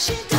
she